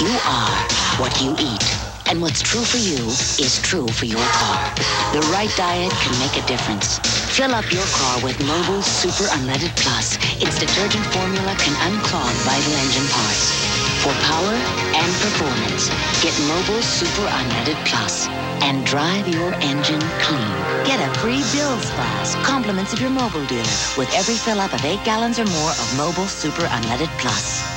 You are what you eat. And what's true for you is true for your car. The right diet can make a difference. Fill up your car with Mobil Super Unleaded Plus. Its detergent formula can unclog vital engine parts. For power and performance, get Mobil Super Unleaded Plus and drive your engine clean. Get a free Bills Pass, compliments of your Mobil dealer, with every fill up of 8 gallons or more of Mobil Super Unleaded Plus.